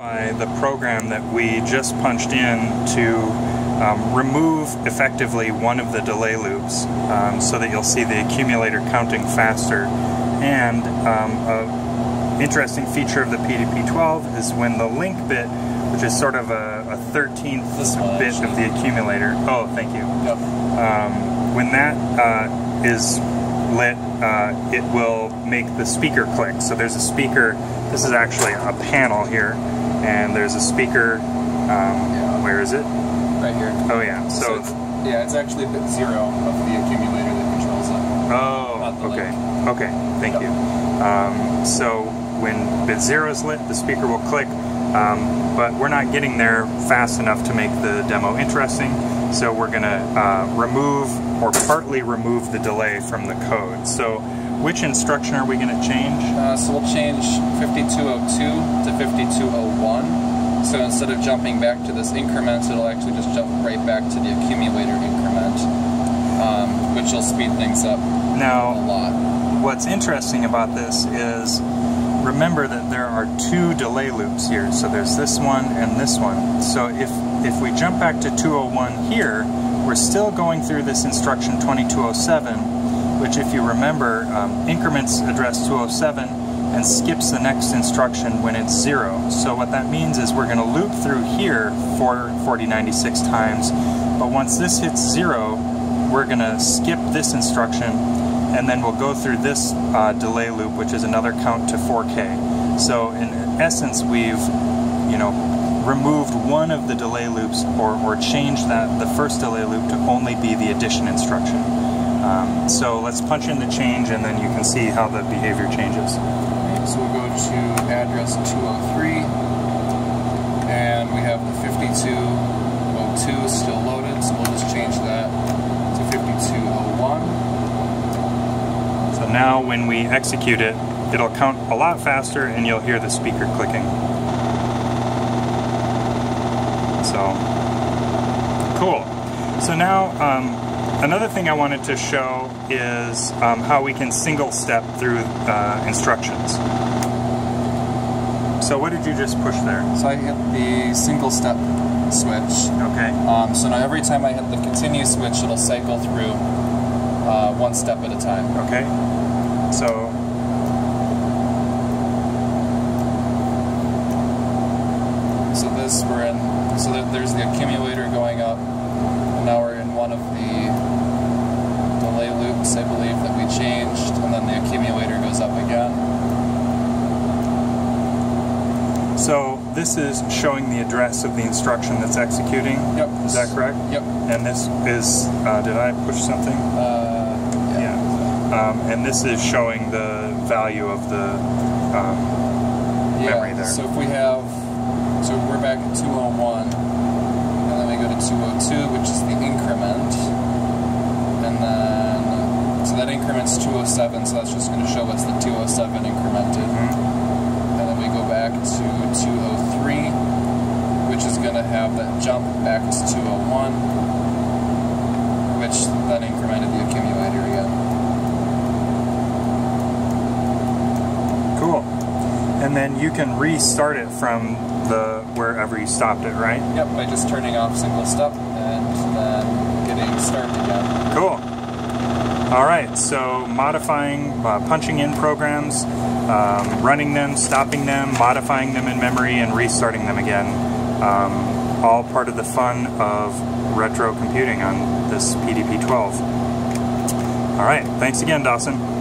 by the program that we just punched in to um, remove effectively one of the delay loops um, so that you'll see the accumulator counting faster. And um, a interesting feature of the PDP-12 is when the link bit, which is sort of a, a 13th bit of the accumulator. Oh, thank you. Yep. Um, when that uh, is lit, uh, it will make the speaker click. So there's a speaker, this is actually a panel here, and there's a speaker, um, Yeah. where is it? Right here. Oh yeah, So, so, it's, yeah, it's actually bit zero of the accumulator that controls it. oh, okay, okay, thank Yep. you. Um, so when bit zero is lit, the speaker will click, um, but we're not getting there fast enough to make the demo interesting, so we're gonna uh, remove or partly remove the delay from the code. So which instruction are we gonna change? Uh, so we'll change 5202 to 5201. So instead of jumping back to this increment, it'll actually just jump right back to the accumulator increment, um, which will speed things up now, a lot. what's interesting about this is remember that there are two delay loops here. So there's this one and this one. So if, if we jump back to 201 here, we're still going through this instruction 2207, which if you remember, um, increments address 207 and skips the next instruction when it's zero. So what that means is we're gonna loop through here for 4096 times, but once this hits zero, we're gonna skip this instruction and then we'll go through this uh, delay loop, which is another count to 4K. So in essence, we've, you know, removed one of the delay loops or, or changed that the first delay loop to only be the addition instruction. Um, so let's punch in the change and then you can see how the behavior changes. So we'll go to address 203, and we have the 5202 still loaded, so we'll just change that to 5201. So now when we execute it, it'll count a lot faster and you'll hear the speaker clicking. So, cool. So now, um, another thing I wanted to show is um, how we can single step through uh, instructions. So what did you just push there? So I hit the single step switch. Okay. Um, so now every time I hit the continue switch, it'll cycle through uh, one step at a time. Okay. So So this we're in. So there- there's the accumulator going up, and now we're in one of the delay loops, I believe, that we changed, and then the accumulator goes up again. So this is showing the address of the instruction that's executing. Yep. Is that correct? Yep. And this is, uh, did I push something? Uh, Yeah. Um, and this is showing the value of the um, Yeah, memory there. So if we have, so we're back at 201, and then we go to 202, which is the increment, and then, so that increment's 207, so that's just going to show us the 207 incremented. Mhm. And then we go back to 203, which is going to have that jump back to 201, which then incremented the accumulator again. Cool. And then you can restart it from the wherever you stopped it, right? Yep, by just turning off single step and then getting started again. Cool. All right, so modifying, uh, punching in programs, um, running them, stopping them, modifying them in memory, and restarting them again. Um, all part of the fun of retro computing on this PDP-12. All right, thanks again, Dawson.